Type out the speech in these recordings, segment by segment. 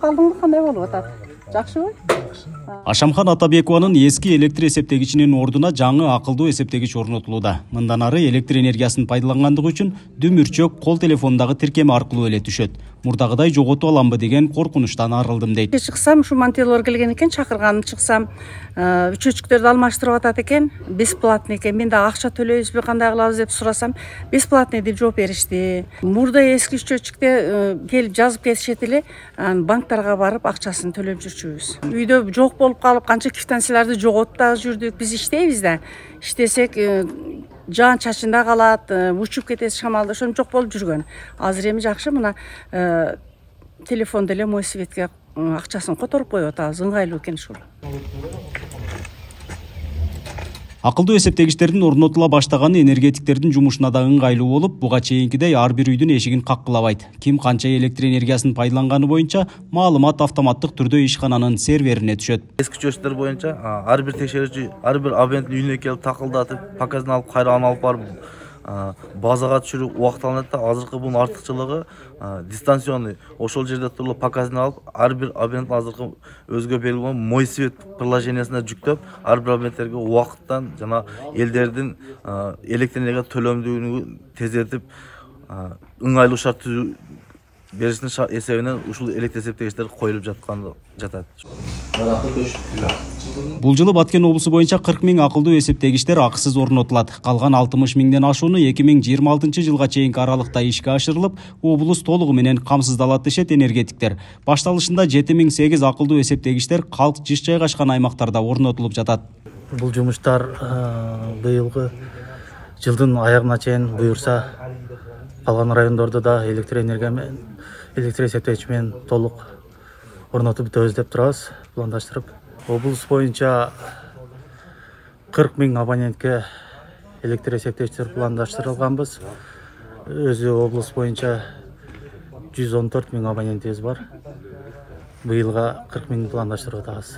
калдыңбы кандай болуп атат жакшыбы ашамхан атабекованын эски электр эсептегичинин ордуна жаңы акылдуу эсептегич орнотулууда мындан ары электр энергиясын пайдалангандыгы үчүн дүмүрчөк кол телефондогу тиркеме аркылуу эле түшөт мурдагыдай жоготуп аламбы деген коркунучтан арылдым дейт. Чыксам ушу монтелор келген экен чакырган чыксам үчөчүктөрдү алмаштырып атат экен. Бесплатный экен. Мен дагы акча төлөйбүзбү кандай кылабыз деп сурасам бесплатный деп жооп беришти. Мурда эски үчөчүктө келип жазып кетишет эле анан банктарга барып акчасын төлөп жүрчүбүз. Үйдө жок болуп калып канча квитанцияларды жоготуп дагы жүрдүк. Биз иштейбиз да. Иштесек жаан чачында калат учуп кетет шамалда ошентип жок болуп жүргөн азыр эми жакшы мына телефондо эле мой светке акчасын которуп коюп атабыз. Ыңгайлуу экен ушул акылдуу эсептегичтердин орнотула баштаганы энергетиктердин жумушуна да ыңгайлуу болуп буга чейинкидей ар бир үйдүн эшигин каккылабайт ким канча электр энергиясын пайдаланганы боюнча маалымат автоматтык түрдө ишкананын серверине түшөт эски чөчтөр боюнча ар бир текшерүүчү ар бир абоненттин үйүнө келип такылдатып показын алып кайра аны алып барып базага түшүрүү убакыт алынат да азыркы бунун артыкчылыгы дистанционный. Ошол жерде туруп показын алып ар бир абонент азыркы өзгө белгилүү мой свет приложениясына жүктөп ар бир абоненттерге убакыттан жана элдердин электр энергия төлөмдүүлүгүн тездетип ыңгайлуу шарт түзүү беришинин эсебинен ушул электр эсептегичтер коюлуп жатканы жатат бул жылы баткен облусу боюнча кырк миң акылдуу эсептегичтер акысыз орнотулат калган алтымыш миңден ашууну эки миң жыйырма алтынчы жылга чейинки аралыкта ишке ашырылып облус толугу менен камсыздалат дешет энергетиктер башталышында жети миң сегиз акылдуу эсептегичтер калк жыш жайгашкан аймактарда орнотулуп жатат бул жумуштар быйылгы жылдын аягына чейин буюрса калган райондордо да электр энергия менен электр эсептегич менен толук орнотуп бүтөбүз деп турабыз пландаштырып. Облус боюнча кырк миң абонентке электр эсептегичтер пландаштырылганбыз. Өзү облус боюнча жүз он төрт миң абонентибиз бар. Быйылга кырк миң пландаштырып атабыз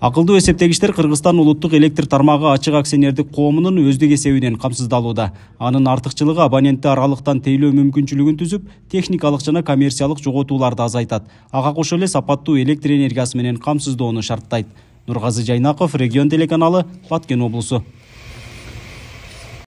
акылдуу эсептегичтер кыргызстан улуттук электр тармагы ачык акционердик коомунун өздүк эсебинен камсыздалууда анын артыкчылыгы абонентти аралыктан тейлөө мүмкүнчүлүгүн түзүп техникалык жана коммерциялык жоготууларды азайтат ага кошо эле сапаттуу электр энергиясы менен камсыздоону шарттайт нургазы жайнаков регион телеканалы баткен облусу